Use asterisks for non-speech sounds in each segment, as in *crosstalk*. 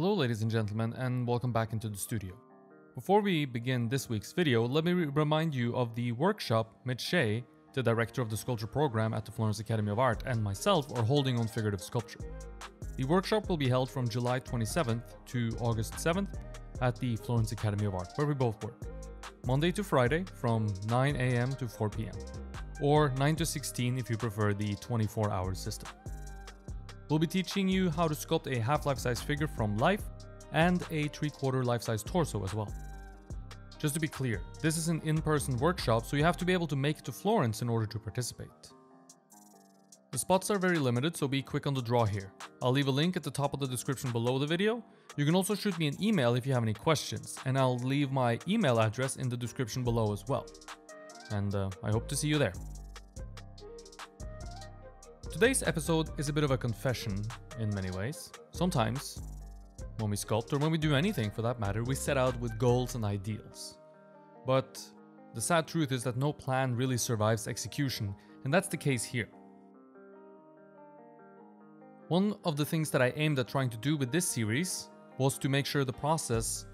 Hello ladies and gentlemen and welcome back into the studio. Before we begin this week's video, let me re- remind you of the workshop Mitch Shea, the director of the sculpture program at the Florence Academy of Art, and myself are holding on figurative sculpture. The workshop will be held from July 27th to August 7th at the Florence Academy of Art, where we both work. Monday to Friday from 9 a.m. to 4 p.m., or 9 to 16 if you prefer the 24 hour system. We'll be teaching you how to sculpt a half life size figure from life and a three quarter life size torso as well. Just to be clear, this is an in person workshop, so you have to be able to make it to Florence in order to participate. The spots are very limited, so be quick on the draw here. I'll leave a link at the top of the description below the video. You can also shoot me an email if you have any questions, and I'll leave my email address in the description below as well. And uh, I hope to see you there. Today's episode is a bit of a confession in many ways. Sometimes, when we sculpt, or when we do anything for that matter, we set out with goals and ideals. But the sad truth is that no plan really survives execution, and that's the case here. One of the things that I aimed at trying to do with this series was to make sure the process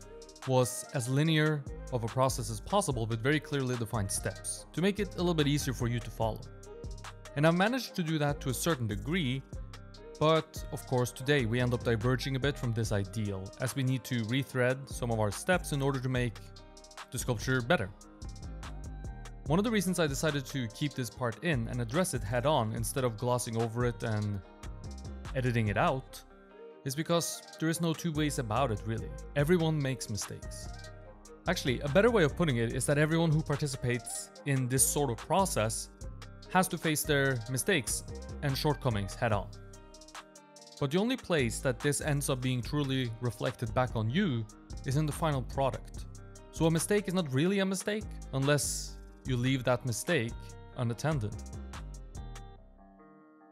was as linear of a process as possible with very clearly defined steps, to make it a little bit easier for you to follow. And I've managed to do that to a certain degree, but of course today we end up diverging a bit from this ideal, as we need to rethread some of our steps in order to make the sculpture better. One of the reasons I decided to keep this part in and address it head on instead of glossing over it and editing it out is because there is no two ways about it really. Everyone makes mistakes. Actually, a better way of putting it is that everyone who participates in this sort of process has to face their mistakes and shortcomings head on. But the only place that this ends up being truly reflected back on you is in the final product. So a mistake is not really a mistake unless you leave that mistake unattended.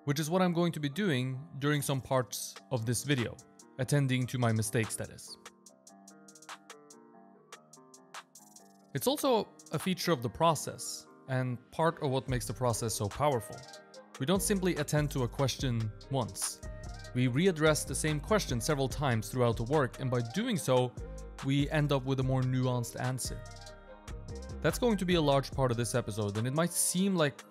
Which is what I'm going to be doing during some parts of this video, attending to my mistakes that is. It's also a feature of the process and part of what makes the process so powerful. We don't simply attend to a question once. We readdress the same question several times throughout the work, and by doing so, we end up with a more nuanced answer. That's going to be a large part of this episode, and it might seem like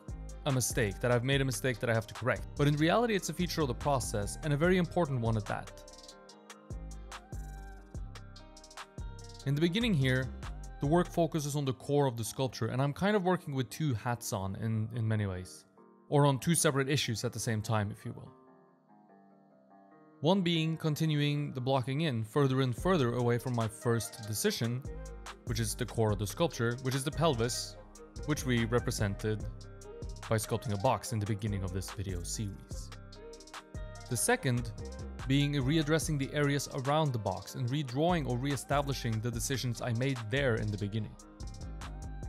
a mistake, that I've made a mistake that I have to correct. But in reality, it's a feature of the process, and a very important one at that. In the beginning here, the work focuses on the core of the sculpture, and I'm kind of working with two hats on in, in many ways. Or on two separate issues at the same time, if you will. One being continuing the blocking in further and further away from my first decision, which is the core of the sculpture, which is the pelvis, which we represented by sculpting a box in the beginning of this video series. The second being readdressing the areas around the box and redrawing or re-establishing the decisions I made there in the beginning.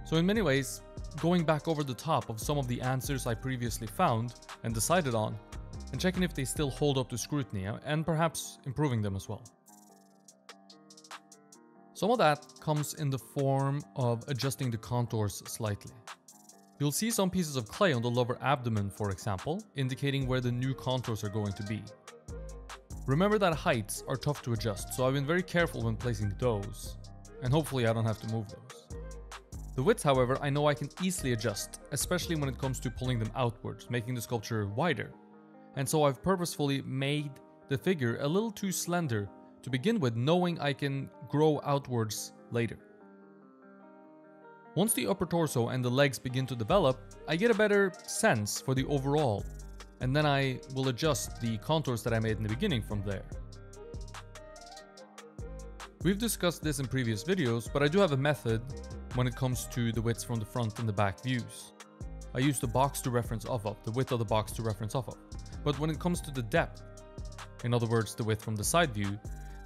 So in many ways, going back over the top of some of the answers I previously found and decided on, and checking if they still hold up to scrutiny, uh, and perhaps improving them as well. Some of that comes in the form of adjusting the contours slightly. You'll see some pieces of clay on the lower abdomen, for example, indicating where the new contours are going to be. Remember that heights are tough to adjust, so I've been very careful when placing those, and hopefully I don't have to move those. The width, however, I know I can easily adjust, especially when it comes to pulling them outwards, making the sculpture wider. And so I've purposefully made the figure a little too slender to begin with, knowing I can grow outwards later. Once the upper torso and the legs begin to develop, I get a better sense for the overall and then I will adjust the contours that I made in the beginning from there. We've discussed this in previous videos, but I do have a method when it comes to the widths from the front and the back views. I use the box to reference off of, the width of the box to reference off of. But when it comes to the depth, in other words the width from the side view,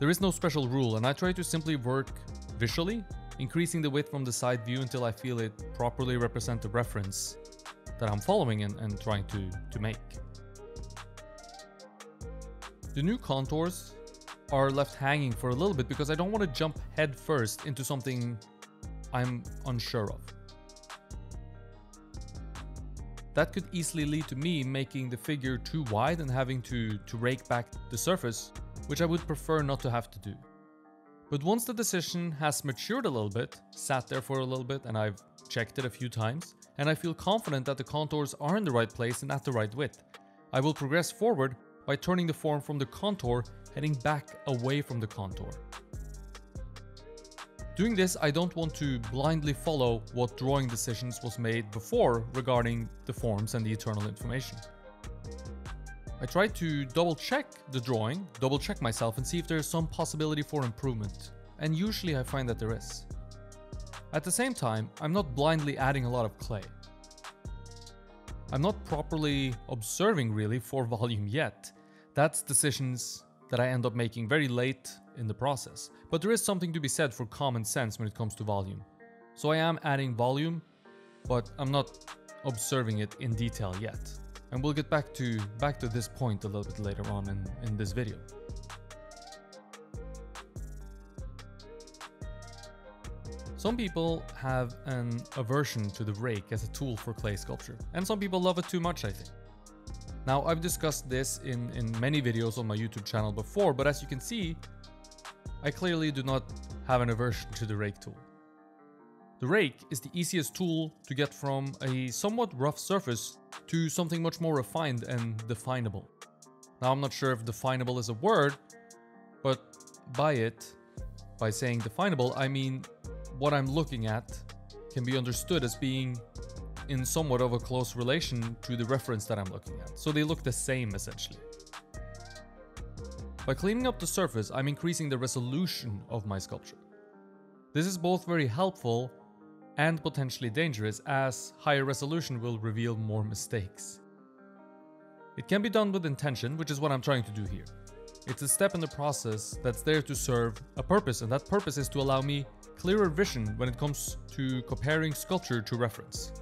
there is no special rule and I try to simply work visually, increasing the width from the side view until I feel it properly represent the reference that I'm following and, and trying to, to make. The new contours are left hanging for a little bit because I don't want to jump head first into something I'm unsure of. that could easily lead to me making the figure too wide and having to, to rake back the surface, which I would prefer not to have to do. But once the decision has matured a little bit, sat there for a little bit, and I've checked it a few times, and I feel confident that the contours are in the right place and at the right width, I will progress forward by turning the form from the contour heading back away from the contour. Doing this, I don't want to blindly follow what drawing decisions was made before regarding the forms and the internal information. I try to double check the drawing, double check myself and see if there is some possibility for improvement, and usually I find that there is. At the same time, I'm not blindly adding a lot of clay. I'm not properly observing really for *laughs* volume yet. That's decisions that I end up making very late in the process. But there is something to be said for common sense when it comes to volume. So I am adding volume, but I'm not observing it in detail yet. And we'll get back to back to this point a little bit later on in, in this video. Some people have an aversion to the rake as a tool for clay sculpture, and some people love it too much, I think. Now, I've discussed this in, in many videos on my YouTube channel before, but as you can see, I clearly do not have an aversion to the rake tool. The rake is the easiest tool to get from a somewhat rough surface to something much more refined and definable. Now I'm not sure if definable is a word, but by it, by saying definable, I mean what I'm looking at can be understood as being in somewhat of a close relation to the reference that I'm looking at. So they look the same essentially. By cleaning up the surface, I'm increasing the resolution of my sculpture. This is both very helpful and potentially dangerous as higher resolution will reveal more mistakes. It can be done with intention, which is what I'm trying to do here. It's a step in the process that's there to serve a purpose, and that purpose is to allow me clearer vision when it comes to comparing sculpture to reference.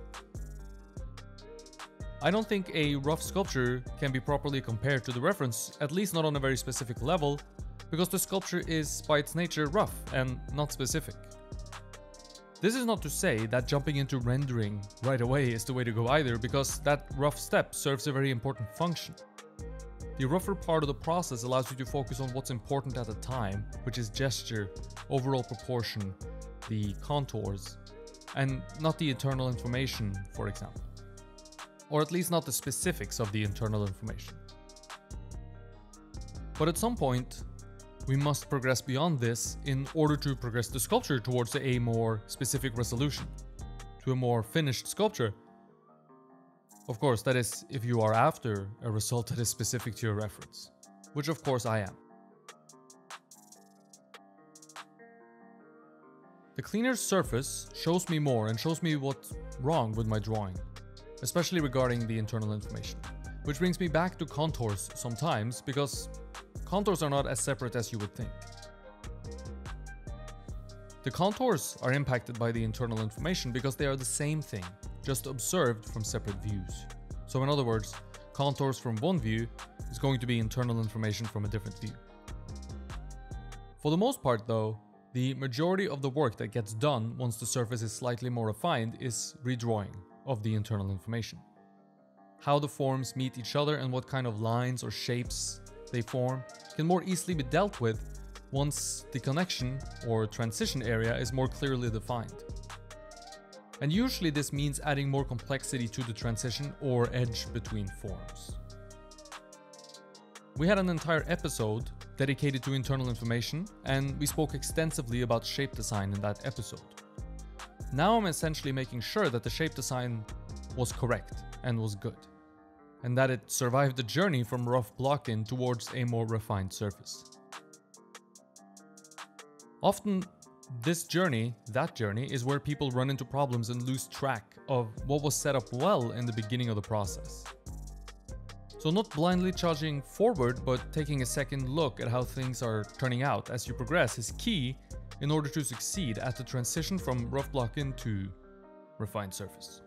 I don't think a rough sculpture can be properly compared to the reference, at least not on a very specific level, because the sculpture is by its nature rough and not specific. This is not to say that jumping into rendering right away is the way to go either, because that rough step serves a very important function. The rougher part of the process allows you to focus on what's important at the time, which is gesture, overall proportion, the contours, and not the internal information, for example. Or at least not the specifics of the internal information. But at some point, we must progress beyond this in order to progress the sculpture towards a more specific resolution, to a more finished sculpture of course, that is if you are after a result that is specific to your reference, which of course I am. The cleaner surface shows me more and shows me what's wrong with my drawing, especially regarding the internal information. Which brings me back to contours sometimes, because contours are not as separate as you would think. The contours are impacted by the internal information because they are the same thing, just observed from separate views. So in other words, contours from one view is going to be internal information from a different view. For the most part though, the majority of the work that gets done once the surface is slightly more refined is redrawing of the internal information. How the forms meet each other and what kind of lines or shapes they form can more easily be dealt with once the connection or transition area is more clearly defined. And usually this means adding more complexity to the transition or edge between forms. We had an entire episode dedicated to internal information, and we spoke extensively about shape design in that episode. Now I'm essentially making sure that the shape design was correct and was good, and that it survived the journey from rough block-in towards a more refined surface. Often this journey, that journey, is where people run into problems and lose track of what was set up well in the beginning of the process. So not blindly charging forward, but taking a second look at how things are turning out as you progress is key in order to succeed at the transition from rough block-in to refined surface.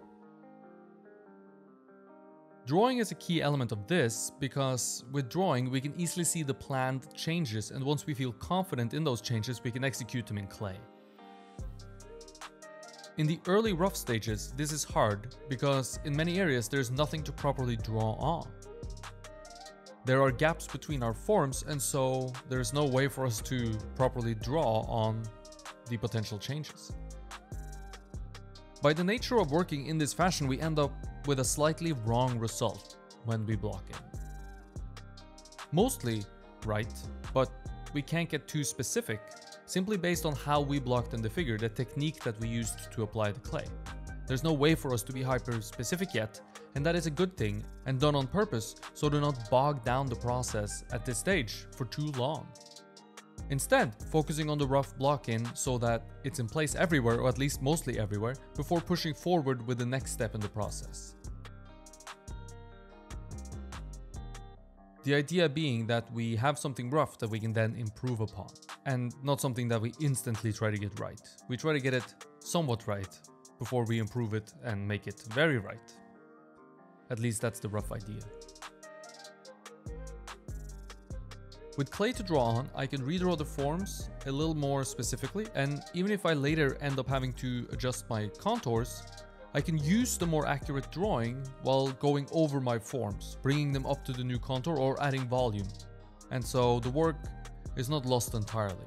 Drawing is a key element of this because with drawing we can easily see the planned changes and once we feel confident in those changes we can execute them in clay. In the early rough stages, this is hard because in many areas there's nothing to properly draw on. There are gaps between our forms and so there's no way for us to properly draw on the potential changes. By the nature of working in this fashion, we end up with a slightly wrong result when we block in. Mostly right, but we can't get too specific simply based on how we blocked in the figure, the technique that we used to apply the clay. There's no way for us to be hyper specific yet, and that is a good thing and done on purpose so do not bog down the process at this stage for too long. Instead, focusing on the rough block in so that it's in place everywhere or at least mostly everywhere before pushing forward with the next step in the process. The idea being that we have something rough that we can then improve upon, and not something that we instantly try to get right. We try to get it somewhat right before we improve it and make it very right. At least that's the rough idea. With clay to draw on, I can redraw the forms a little more specifically, and even if I later end up having to adjust my contours, I can use the more accurate drawing while going over my forms, bringing them up to the new contour or adding volume. And so the work is not lost entirely.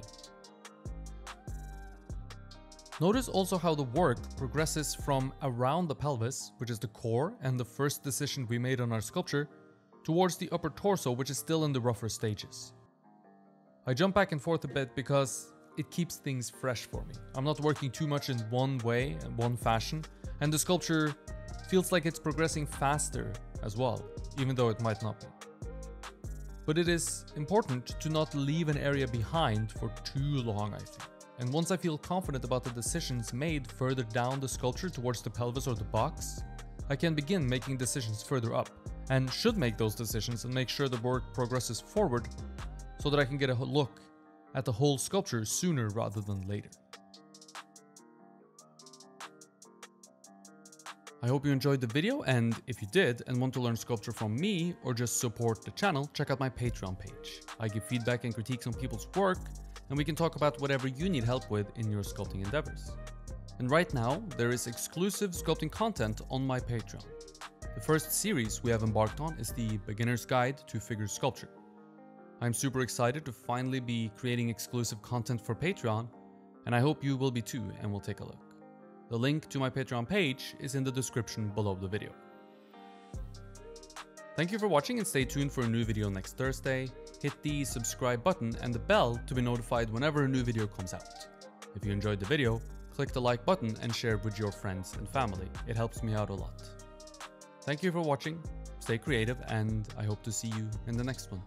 Notice also how the work progresses from around the pelvis, which is the core and the first decision we made on our sculpture, towards the upper torso, which is still in the rougher stages. I jump back and forth a bit because it keeps things fresh for me. I'm not working too much in one way and one fashion, and the sculpture feels like it's progressing faster as well, even though it might not be. But it is important to not leave an area behind for too long, I think. And once I feel confident about the decisions made further down the sculpture towards the pelvis or the box, I can begin making decisions further up, and should make those decisions and make sure the work progresses forward so that I can get a look at the whole sculpture sooner rather than later. I hope you enjoyed the video and if you did and want to learn sculpture from me or just support the channel, check out my Patreon page. I give feedback and critiques on people's work and we can talk about whatever you need help with in your sculpting endeavors. And right now, there is exclusive sculpting content on my Patreon. The first series we have embarked on is the Beginner's Guide to Figure Sculpture. I'm super excited to finally be creating exclusive content for Patreon, and I hope you will be too and will take a look. The link to my Patreon page is in the description below the video. Thank you for watching and stay tuned for a new video next Thursday. Hit the subscribe button and the bell to be notified whenever a new video comes out. If you enjoyed the video, click the like button and share it with your friends and family. It helps me out a lot. Thank you for watching, stay creative, and I hope to see you in the next one.